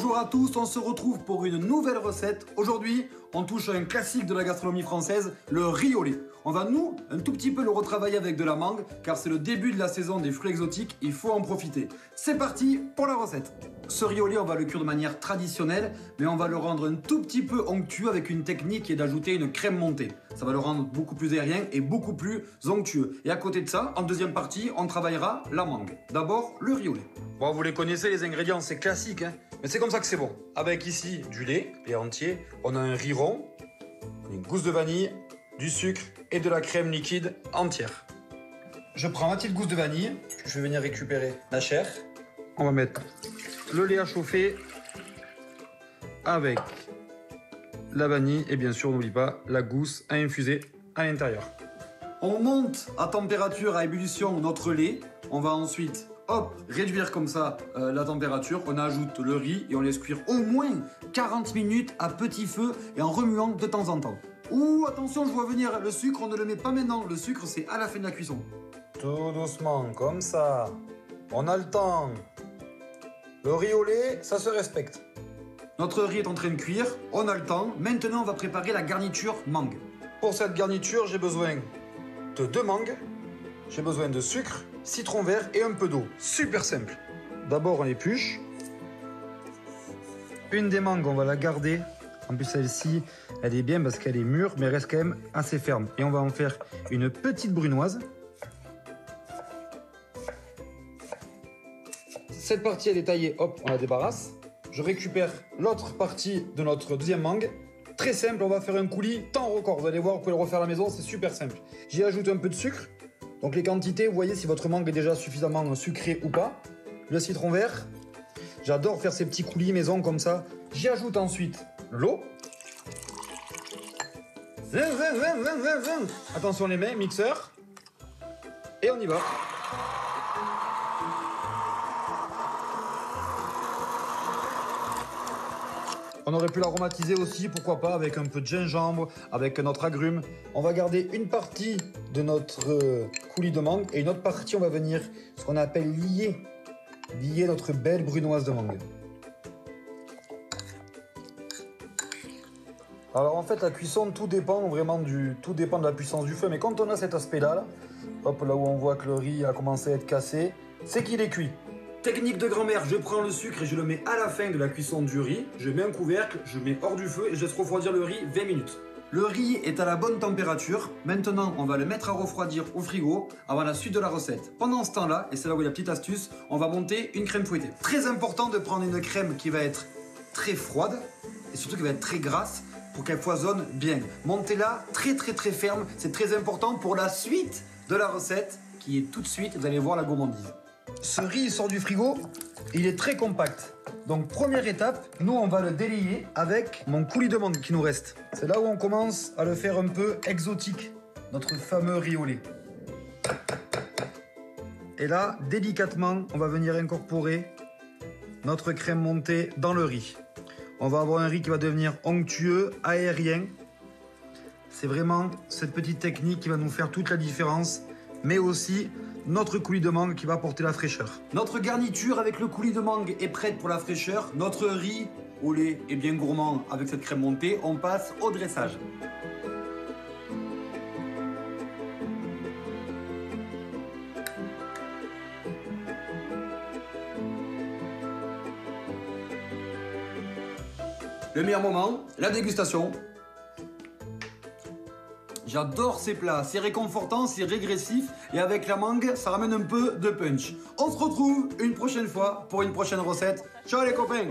Bonjour à tous, on se retrouve pour une nouvelle recette. Aujourd'hui, on touche à un classique de la gastronomie française, le riz. On va nous, un tout petit peu le retravailler avec de la mangue, car c'est le début de la saison des fruits exotiques, il faut en profiter. C'est parti pour la recette. Ce riz on va le cuire de manière traditionnelle, mais on va le rendre un tout petit peu onctueux avec une technique qui est d'ajouter une crème montée. Ça va le rendre beaucoup plus aérien et beaucoup plus onctueux. Et à côté de ça, en deuxième partie, on travaillera la mangue. D'abord, le riz. Bon, vous les connaissez, les ingrédients, c'est classique, hein mais c'est comme ça que c'est bon. Avec ici du lait, lait entier, on a un riz rond, une gousse de vanille, du sucre et de la crème liquide entière. Je prends ma petite gousse de vanille, je vais venir récupérer la chair. On va mettre le lait à chauffer avec la vanille et bien sûr, n'oublie pas la gousse à infuser à l'intérieur. On monte à température à ébullition notre lait. On va ensuite hop, réduire comme ça euh, la température, on ajoute le riz et on laisse cuire au moins 40 minutes à petit feu et en remuant de temps en temps. Ouh, attention, je vois venir le sucre, on ne le met pas maintenant, le sucre c'est à la fin de la cuisson. Tout doucement, comme ça. On a le temps. Le riz au lait, ça se respecte. Notre riz est en train de cuire, on a le temps. Maintenant, on va préparer la garniture mangue. Pour cette garniture, j'ai besoin de deux mangues, j'ai besoin de sucre, citron vert et un peu d'eau. Super simple. D'abord, on épluche. Une des mangues, on va la garder. En plus, celle-ci, elle est bien parce qu'elle est mûre, mais reste quand même assez ferme. Et on va en faire une petite brunoise. Cette partie, elle est taillée, hop, on la débarrasse. Je récupère l'autre partie de notre deuxième mangue. Très simple, on va faire un coulis temps record. Vous allez voir, vous pouvez le refaire à la maison, c'est super simple. J'y ajoute un peu de sucre. Donc les quantités, vous voyez si votre mangue est déjà suffisamment sucré ou pas. Le citron vert. J'adore faire ces petits coulis maison comme ça. J'y ajoute ensuite l'eau. Attention les mains, mixeur. Et on y va. On aurait pu l'aromatiser aussi, pourquoi pas, avec un peu de gingembre, avec notre agrume. On va garder une partie de notre euh, coulis de mangue et une autre partie, on va venir ce qu'on appelle lier, lier notre belle brunoise de mangue. Alors en fait, la cuisson, tout dépend vraiment du, tout dépend de la puissance du feu. Mais quand on a cet aspect-là, hop, là où on voit que le riz a commencé à être cassé, c'est qu'il est cuit. Technique de grand-mère, je prends le sucre et je le mets à la fin de la cuisson du riz. Je mets un couvercle, je mets hors du feu et je laisse refroidir le riz 20 minutes. Le riz est à la bonne température. Maintenant, on va le mettre à refroidir au frigo avant la suite de la recette. Pendant ce temps-là, et c'est là où a la petite astuce, on va monter une crème fouettée. Très important de prendre une crème qui va être très froide et surtout qui va être très grasse pour qu'elle foisonne bien. Montez-la très très très ferme, c'est très important pour la suite de la recette qui est tout de suite, vous allez voir la gourmandise. Ce riz sort du frigo, il est très compact. Donc première étape, nous on va le délayer avec mon coulis de mangue qui nous reste. C'est là où on commence à le faire un peu exotique, notre fameux riz au lait. Et là, délicatement, on va venir incorporer notre crème montée dans le riz. On va avoir un riz qui va devenir onctueux, aérien. C'est vraiment cette petite technique qui va nous faire toute la différence, mais aussi notre coulis de mangue qui va apporter la fraîcheur. Notre garniture avec le coulis de mangue est prête pour la fraîcheur. Notre riz au lait est bien gourmand avec cette crème montée. On passe au dressage. Le meilleur moment, la dégustation. J'adore ces plats, c'est réconfortant, c'est régressif et avec la mangue, ça ramène un peu de punch. On se retrouve une prochaine fois pour une prochaine recette. Ciao les copains